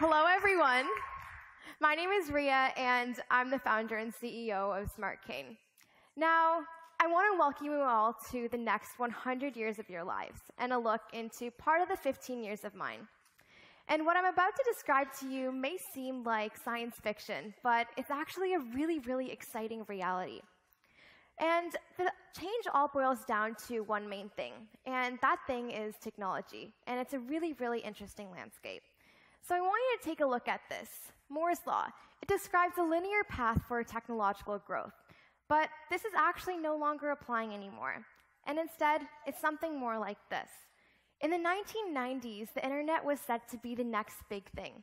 Hello, everyone. My name is Riya, and I'm the founder and CEO of SmartCane. Now, I want to welcome you all to the next 100 years of your lives and a look into part of the 15 years of mine. And what I'm about to describe to you may seem like science fiction, but it's actually a really, really exciting reality. And the change all boils down to one main thing, and that thing is technology. And it's a really, really interesting landscape. So I want you to take a look at this. Moore's Law. It describes a linear path for technological growth. But this is actually no longer applying anymore. And instead, it's something more like this. In the 1990s, the internet was said to be the next big thing.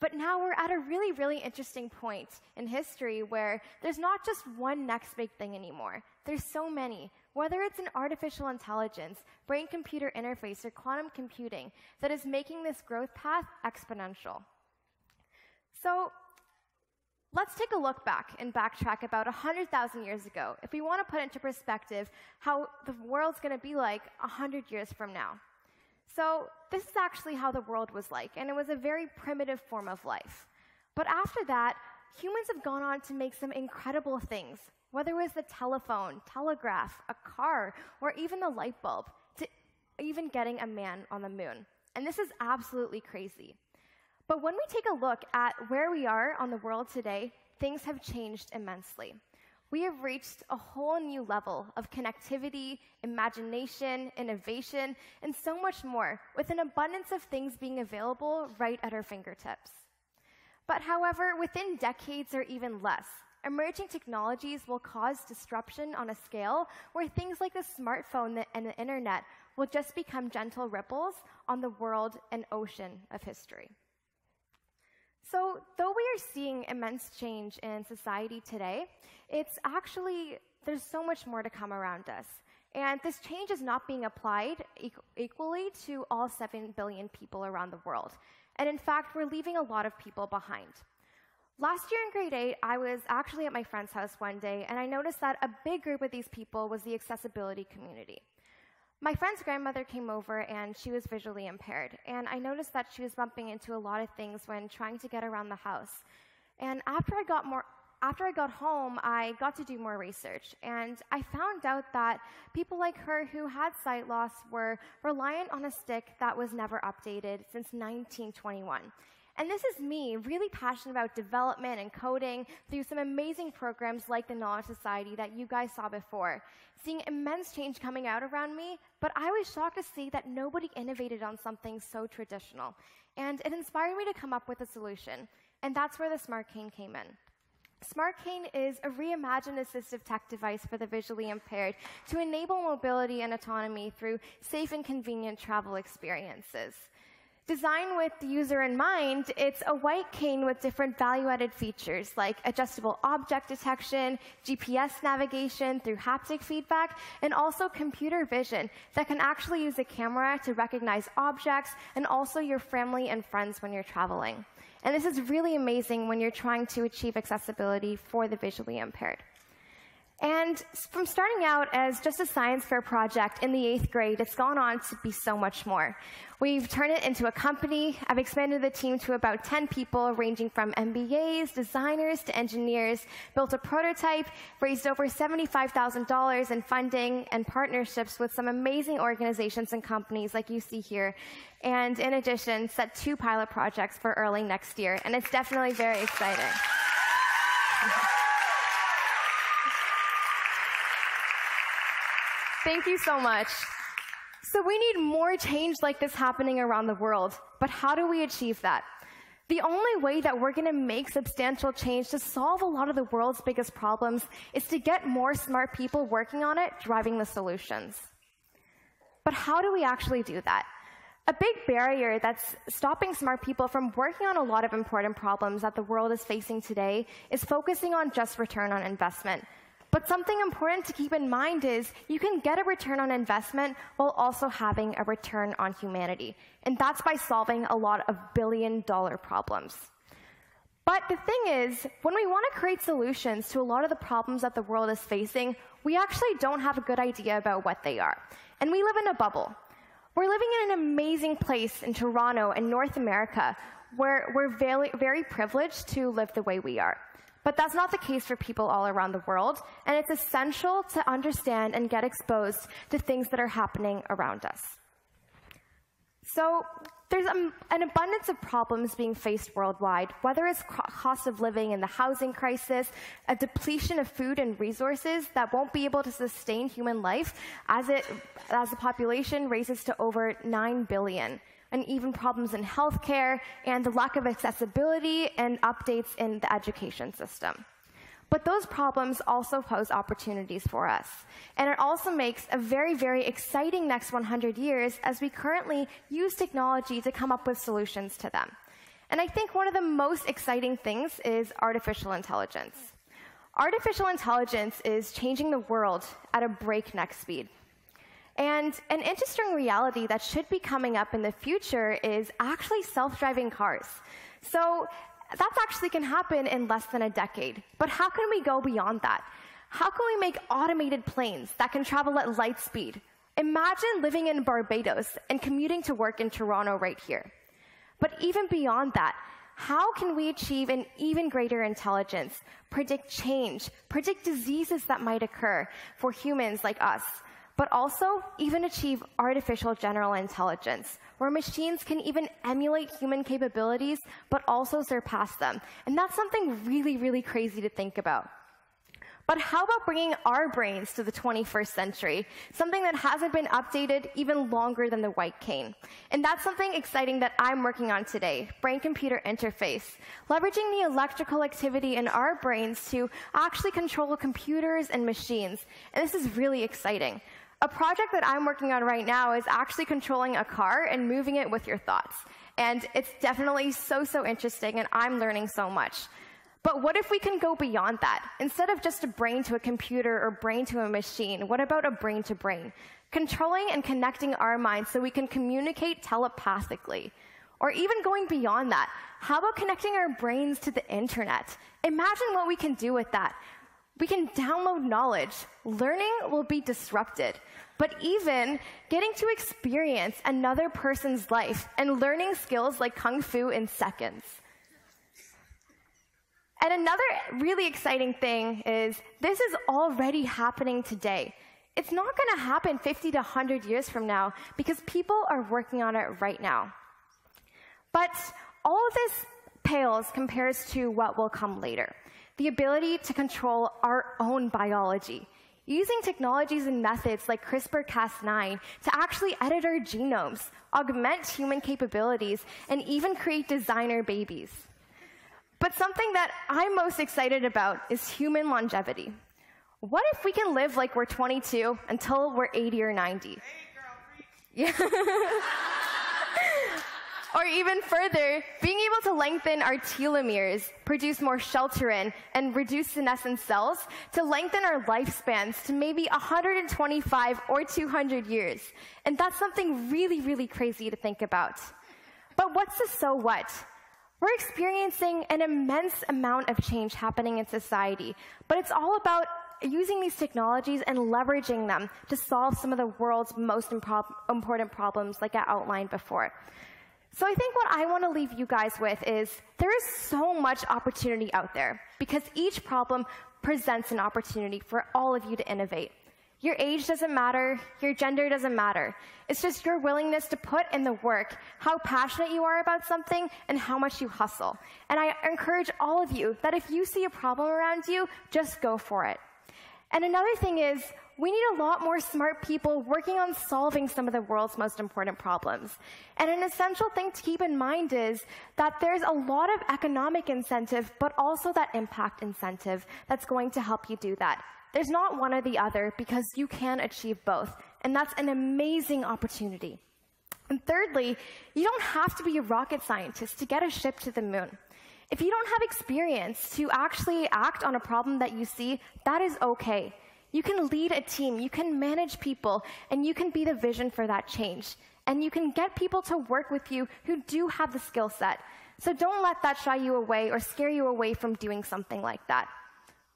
But now we're at a really, really interesting point in history where there's not just one next big thing anymore. There's so many. Whether it's an artificial intelligence, brain computer interface, or quantum computing that is making this growth path exponential. So Let's take a look back and backtrack about 100,000 years ago if we want to put into perspective how the world's going to be like 100 years from now. So, this is actually how the world was like, and it was a very primitive form of life. But after that, humans have gone on to make some incredible things, whether it was the telephone, telegraph, a car, or even the light bulb, to even getting a man on the moon. And this is absolutely crazy. But when we take a look at where we are on the world today, things have changed immensely. We have reached a whole new level of connectivity, imagination, innovation, and so much more, with an abundance of things being available right at our fingertips. But however, within decades or even less, emerging technologies will cause disruption on a scale where things like the smartphone and the internet will just become gentle ripples on the world and ocean of history. So, though we are seeing immense change in society today, it's actually, there's so much more to come around us. And this change is not being applied equally to all 7 billion people around the world. And in fact, we're leaving a lot of people behind. Last year in grade 8, I was actually at my friend's house one day, and I noticed that a big group of these people was the accessibility community. My friend's grandmother came over and she was visually impaired, and I noticed that she was bumping into a lot of things when trying to get around the house. And after I got more after I got home, I got to do more research, and I found out that people like her who had sight loss were reliant on a stick that was never updated since 1921. And this is me, really passionate about development and coding through some amazing programs like the Knowledge Society that you guys saw before. Seeing immense change coming out around me, but I was shocked to see that nobody innovated on something so traditional. And it inspired me to come up with a solution. And that's where the Smart Cane came in. Smart Cane is a reimagined assistive tech device for the visually impaired to enable mobility and autonomy through safe and convenient travel experiences. Designed with the user in mind, it's a white cane with different value-added features like adjustable object detection, GPS navigation through haptic feedback, and also computer vision that can actually use a camera to recognize objects and also your family and friends when you're traveling. And this is really amazing when you're trying to achieve accessibility for the visually impaired. And from starting out as just a science fair project in the eighth grade, it's gone on to be so much more. We've turned it into a company. I've expanded the team to about 10 people, ranging from MBAs, designers, to engineers, built a prototype, raised over $75,000 in funding and partnerships with some amazing organizations and companies like you see here. And in addition, set two pilot projects for early next year. And it's definitely very exciting. Thank you so much. So we need more change like this happening around the world. But how do we achieve that? The only way that we're going to make substantial change to solve a lot of the world's biggest problems is to get more smart people working on it, driving the solutions. But how do we actually do that? A big barrier that's stopping smart people from working on a lot of important problems that the world is facing today is focusing on just return on investment. But something important to keep in mind is you can get a return on investment while also having a return on humanity. And that's by solving a lot of billion dollar problems. But the thing is, when we want to create solutions to a lot of the problems that the world is facing, we actually don't have a good idea about what they are. And we live in a bubble. We're living in an amazing place in Toronto in North America we're, we're very, very privileged to live the way we are. But that's not the case for people all around the world, and it's essential to understand and get exposed to things that are happening around us. So, there's a, an abundance of problems being faced worldwide, whether it's cost of living and the housing crisis, a depletion of food and resources that won't be able to sustain human life as, it, as the population raises to over 9 billion, and even problems in healthcare and the lack of accessibility and updates in the education system. But those problems also pose opportunities for us. And it also makes a very, very exciting next 100 years as we currently use technology to come up with solutions to them. And I think one of the most exciting things is artificial intelligence. Artificial intelligence is changing the world at a breakneck speed. And an interesting reality that should be coming up in the future is actually self driving cars. So that actually can happen in less than a decade. But how can we go beyond that? How can we make automated planes that can travel at light speed? Imagine living in Barbados and commuting to work in Toronto right here. But even beyond that, how can we achieve an even greater intelligence, predict change, predict diseases that might occur for humans like us, but also even achieve artificial general intelligence, where machines can even emulate human capabilities, but also surpass them. And that's something really, really crazy to think about. But how about bringing our brains to the 21st century? Something that hasn't been updated even longer than the white cane. And that's something exciting that I'm working on today, brain computer interface. Leveraging the electrical activity in our brains to actually control computers and machines. And this is really exciting. A project that I'm working on right now is actually controlling a car and moving it with your thoughts. And it's definitely so, so interesting, and I'm learning so much. But what if we can go beyond that? Instead of just a brain to a computer or brain to a machine, what about a brain to brain? Controlling and connecting our minds so we can communicate telepathically. Or even going beyond that, how about connecting our brains to the internet? Imagine what we can do with that. We can download knowledge. Learning will be disrupted. But even getting to experience another person's life and learning skills like Kung Fu in seconds. And another really exciting thing is this is already happening today. It's not going to happen 50 to 100 years from now because people are working on it right now. But all of this pales compares to what will come later the ability to control our own biology, using technologies and methods like CRISPR Cas9 to actually edit our genomes, augment human capabilities, and even create designer babies. But something that I'm most excited about is human longevity. What if we can live like we're 22 until we're 80 or 90? Hey, girl, yeah. Or even further, being able to lengthen our telomeres, produce more shelterin, and reduce senescent cells to lengthen our lifespans to maybe 125 or 200 years. And that's something really, really crazy to think about. But what's the so what? We're experiencing an immense amount of change happening in society, but it's all about using these technologies and leveraging them to solve some of the world's most important problems, like I outlined before. So I think what I want to leave you guys with is there is so much opportunity out there because each problem presents an opportunity for all of you to innovate. Your age doesn't matter, your gender doesn't matter. It's just your willingness to put in the work, how passionate you are about something, and how much you hustle. And I encourage all of you that if you see a problem around you, just go for it. And another thing is, we need a lot more smart people working on solving some of the world's most important problems. And an essential thing to keep in mind is that there's a lot of economic incentive, but also that impact incentive that's going to help you do that. There's not one or the other because you can achieve both. And that's an amazing opportunity. And thirdly, you don't have to be a rocket scientist to get a ship to the moon. If you don't have experience to actually act on a problem that you see, that is okay. You can lead a team, you can manage people, and you can be the vision for that change. And you can get people to work with you who do have the skill set. So don't let that shy you away or scare you away from doing something like that.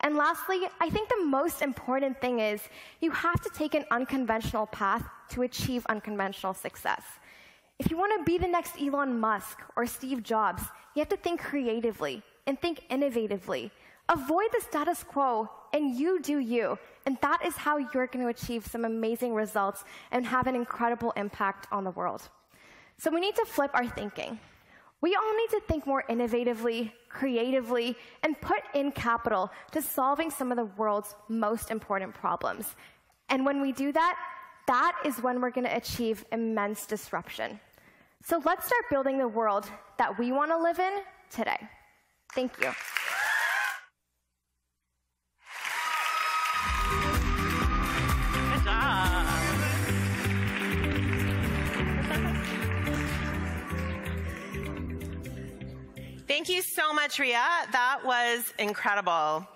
And lastly, I think the most important thing is you have to take an unconventional path to achieve unconventional success. If you want to be the next Elon Musk or Steve Jobs, you have to think creatively and think innovatively. Avoid the status quo and you do you. And that is how you're going to achieve some amazing results and have an incredible impact on the world. So we need to flip our thinking. We all need to think more innovatively, creatively, and put in capital to solving some of the world's most important problems. And when we do that, that is when we're going to achieve immense disruption. So let's start building the world that we want to live in today. Thank you. Thank you so much, Riya. That was incredible.